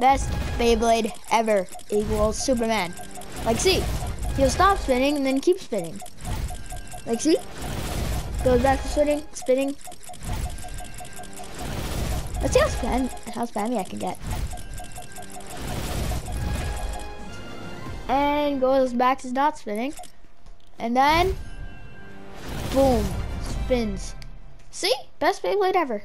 Best Beyblade ever equals Superman. Like, see, he'll stop spinning and then keep spinning. Like, see? Goes back to spinning, spinning. Let's see how spam, how spammy I can get. And goes back to not spinning. And then, boom, spins. See? Best Beyblade ever.